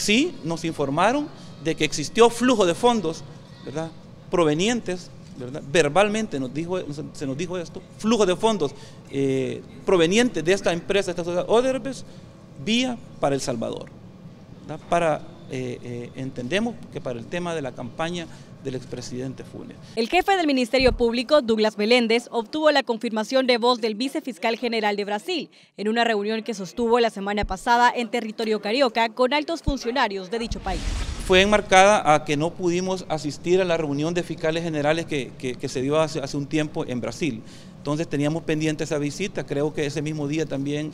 Sí, nos informaron de que existió flujo de fondos, ¿verdad? Provenientes, ¿verdad? Verbalmente nos dijo, se nos dijo esto, flujo de fondos eh, provenientes de esta empresa, esta sociedad Oderbes, vía para El Salvador. Para, eh, eh, entendemos que para el tema de la campaña del expresidente Funes. El jefe del Ministerio Público, Douglas Meléndez, obtuvo la confirmación de voz del vicefiscal general de Brasil en una reunión que sostuvo la semana pasada en territorio carioca con altos funcionarios de dicho país. Fue enmarcada a que no pudimos asistir a la reunión de fiscales generales que, se dio hace, hace un tiempo en Brasil. Entonces teníamos pendiente esa visita, creo que ese mismo día también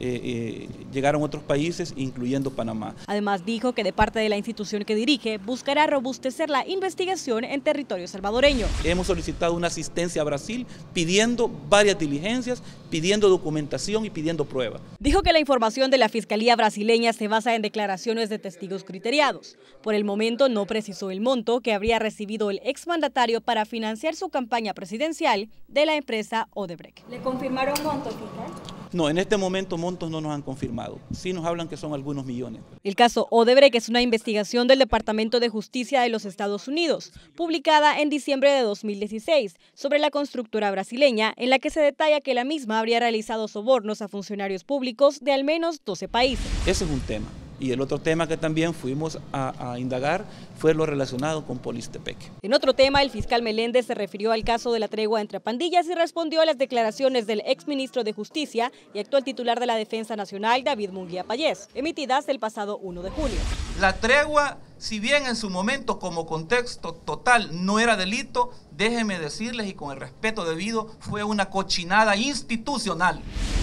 eh, eh, llegaron otros países, incluyendo Panamá. Además dijo que de parte de la institución que dirige buscará robustecer la investigación en territorio salvadoreño. Hemos solicitado una asistencia a Brasil pidiendo varias diligencias, pidiendo documentación y pidiendo pruebas. Dijo que la información de la Fiscalía brasileña se basa en declaraciones de testigos criteriados. Por el momento no precisó el monto que habría recibido el exmandatario para financiar su campaña presidencial de la empresa Odebrecht. ¿Le confirmaron monto, fiscal? No, en este momento montos no nos han confirmado. Sí nos hablan que son algunos millones. El caso Odebrecht es una investigación del Departamento de Justicia de los Estados Unidos, publicada en diciembre de 2016, sobre la constructora brasileña, en la que se detalla que la misma habría realizado sobornos a funcionarios públicos de al menos 12 países. Ese es un tema. Y el otro tema que también fuimos a, indagar fue lo relacionado con Polistepec. En otro tema, el fiscal Meléndez se refirió al caso de la tregua entre pandillas y respondió a las declaraciones del exministro de Justicia y actual titular de la Defensa Nacional, David Munguía Payés, emitidas el pasado 1 de junio. La tregua, si bien en su momento como contexto total no era delito, déjenme decirles y con el respeto debido, fue una cochinada institucional.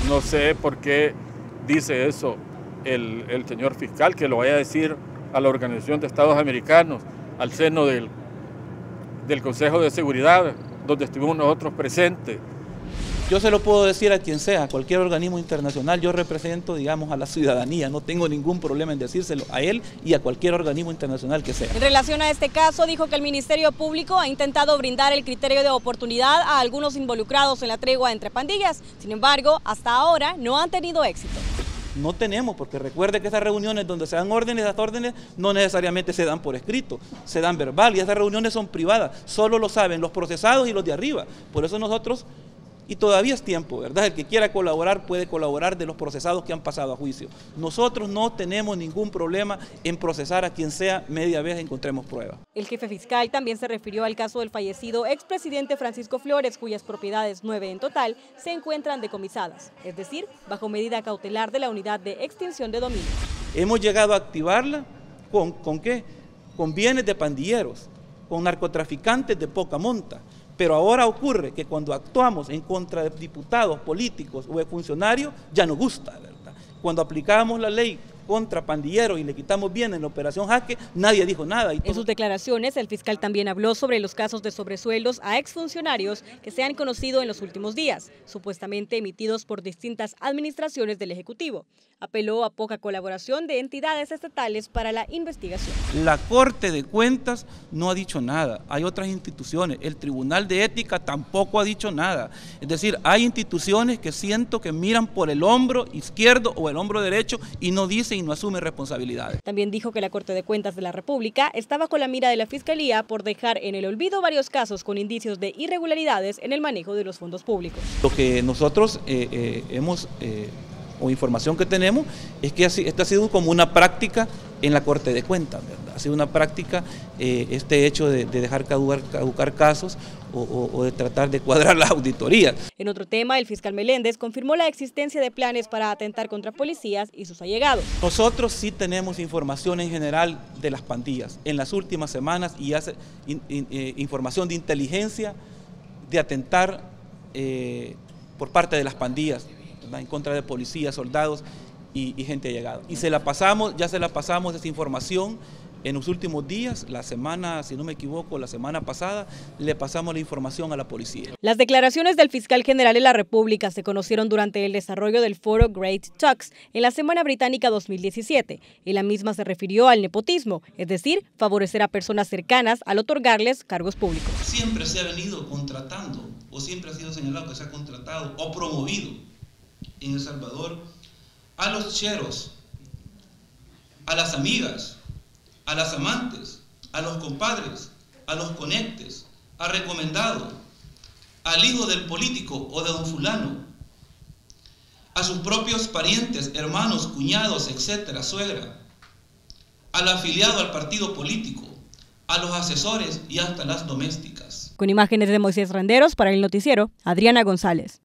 No sé por qué dice eso el, señor fiscal que lo vaya a decir a la Organización de Estados Americanos, al seno del, del Consejo de Seguridad, donde estuvimos nosotros presentes. Yo se lo puedo decir a quien sea, a cualquier organismo internacional, yo represento, digamos, a la ciudadanía, no tengo ningún problema en decírselo a él y a cualquier organismo internacional que sea. En relación a este caso, dijo que el Ministerio Público ha intentado brindar el criterio de oportunidad a algunos involucrados en la tregua entre pandillas, sin embargo, hasta ahora no han tenido éxito. No tenemos, porque recuerde que esas reuniones donde se dan órdenes, esas órdenes no necesariamente se dan por escrito, se dan verbal y esas reuniones son privadas, solo lo saben los procesados y los de arriba. Por eso nosotros y todavía es tiempo, ¿verdad? El que quiera colaborar puede colaborar de los procesados que han pasado a juicio. Nosotros no tenemos ningún problema en procesar a quien sea media vez encontremos pruebas. El jefe fiscal también se refirió al caso del fallecido expresidente Francisco Flores, cuyas propiedades, nueve en total, se encuentran decomisadas, es decir, bajo medida cautelar de la unidad de extinción de dominio. Hemos llegado a activarla con, ¿con qué? Con bienes de pandilleros, con narcotraficantes de poca monta, pero ahora ocurre que cuando actuamos en contra de diputados, políticos o de funcionarios, ya nos gusta, ¿verdad? Cuando aplicamos la ley contra pandilleros y le quitamos bien en la operación Jaque, nadie dijo nada. En sus declaraciones, el fiscal también habló sobre los casos de sobresueldos a exfuncionarios que se han conocido en los últimos días, supuestamente emitidos por distintas administraciones del Ejecutivo. Apeló a poca colaboración de entidades estatales para la investigación. La Corte de Cuentas no ha dicho nada. Hay otras instituciones. El Tribunal de Ética tampoco ha dicho nada. Es decir, hay instituciones que siento que miran por el hombro izquierdo o el hombro derecho y no dicen y no asume responsabilidades. También dijo que la Corte de Cuentas de la República está bajo la mira de la Fiscalía por dejar en el olvido varios casos con indicios de irregularidades en el manejo de los fondos públicos. Lo que nosotros eh, eh, hemos... Eh, o información que tenemos es que esta ha sido como una práctica en la Corte de Cuentas, ¿verdad? Ha sido una práctica este hecho de, dejar caducar, casos o, de tratar de cuadrar las auditorías. En otro tema, el fiscal Meléndez confirmó la existencia de planes para atentar contra policías y sus allegados. Nosotros sí tenemos información en general de las pandillas. En las últimas semanas y hace eh, información de inteligencia de atentar eh, por parte de las pandillas en contra de policías, soldados y, y gente allegada. Y se la pasamos, ya se la pasamos esa información en los últimos días, la semana, si no me equivoco, la semana pasada, le pasamos la información a la policía. Las declaraciones del fiscal general de la República se conocieron durante el desarrollo del foro Great Talks en la Semana Británica 2017. En la misma se refirió al nepotismo, es decir, favorecer a personas cercanas al otorgarles cargos públicos. Siempre se ha venido contratando, o siempre ha sido señalado que se ha contratado o promovido en El Salvador a los cheros a las amigas, a las amantes, a los compadres, a los conectes, a recomendado, al hijo del político o de don fulano, a sus propios parientes, hermanos, cuñados, etcétera, suegra, al afiliado al partido político, a los asesores y hasta las domésticas. Con imágenes de Moisés Renderos para el noticiero, Adriana González.